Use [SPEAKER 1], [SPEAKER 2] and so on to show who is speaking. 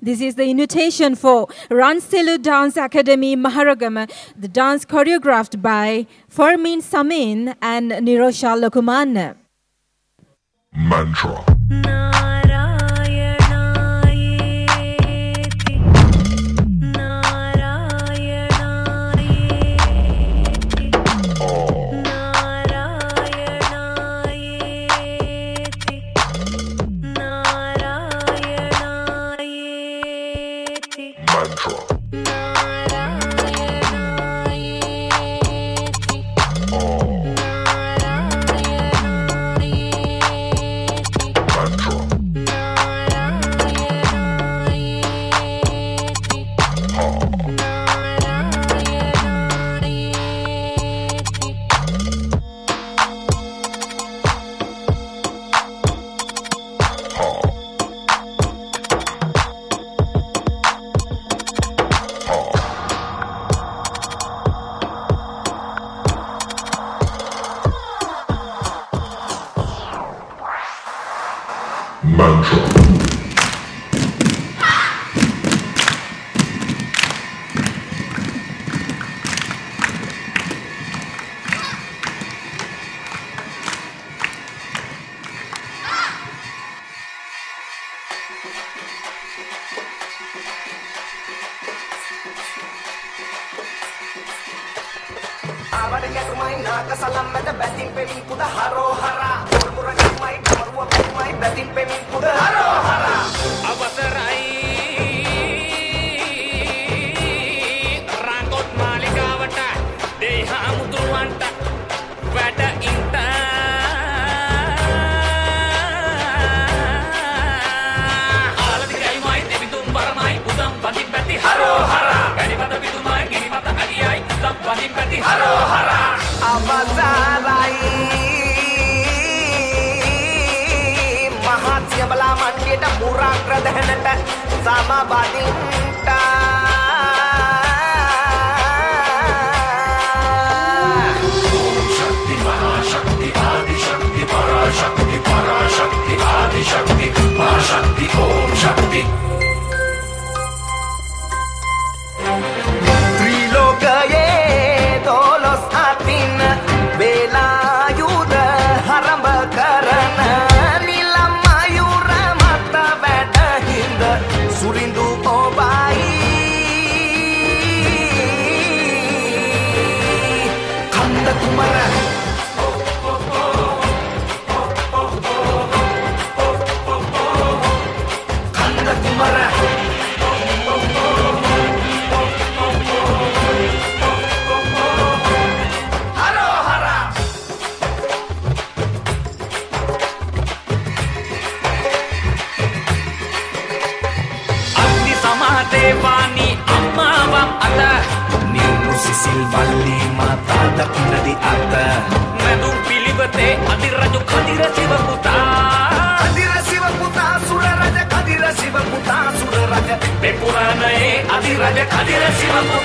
[SPEAKER 1] This is the invitation for Ransilu Dance Academy Maharagama, the dance choreographed by Farmin Samin and Nirosha Lakumane.
[SPEAKER 2] Mantra.
[SPEAKER 3] No. control.
[SPEAKER 2] mantra.
[SPEAKER 4] Abadnya bermain naga salam ada batting peling kuda haro hara අකුරකින්මයි කමරුවකින්මයි බැතින් පෙමින් පුද හරෝ හරා අවසර సమబదింట. శక్తి మహాశక్తి ఆదిశక్తి పరాశక్తి పరాశక్తి ఆదిశక్తి మహాశక్తి ఓం
[SPEAKER 5] శక్తి. සමාදේවානි අම්මාවම් අත නිල්මු සිසිල් වල්ලි මාතා දකුණදි අත මැදුම් පිළිවෙතේ අධිරජු කදිර සිව පුතා
[SPEAKER 4] කදිර සිව පුතා සුර රජ කදිර සිව පුතා